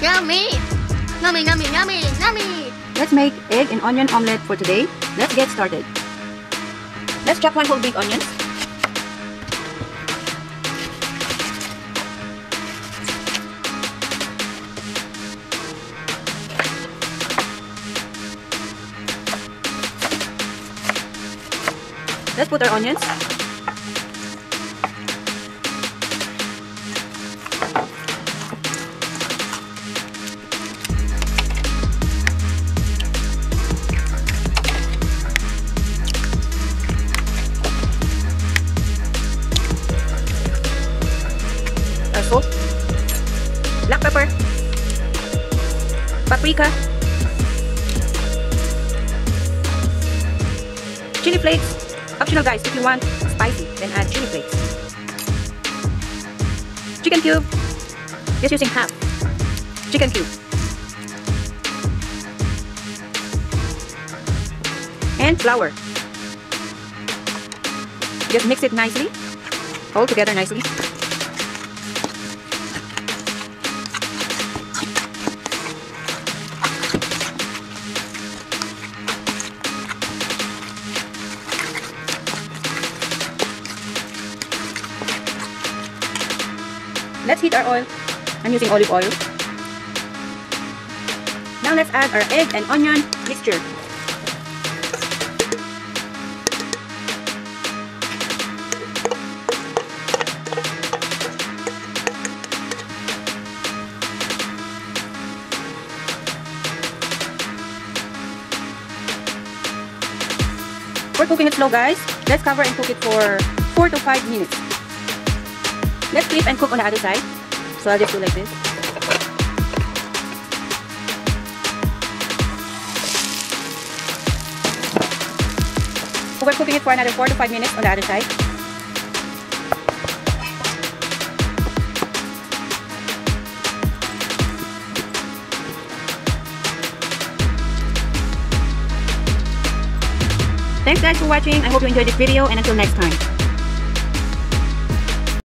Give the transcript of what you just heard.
Yummy! Yummy, yummy, yummy, yummy! Let's make egg and onion omelette for today. Let's get started. Let's chop one whole big onion. Let's put our onions. Our. Black pepper. Paprika. Chili flakes. Optional guys, if you want spicy, then add chili flakes. Chicken cube. Just using half. Chicken cube. And flour. Just mix it nicely. All together nicely. Let's heat our oil. I'm using olive oil. Now let's add our egg and onion mixture. We're cooking it slow guys. Let's cover and cook it for 4 to 5 minutes. Let's flip and cook on the other side. So I'll just do like this. We're cooking it for another 4 to 5 minutes on the other side. Thanks guys for watching. I hope you enjoyed this video and until next time.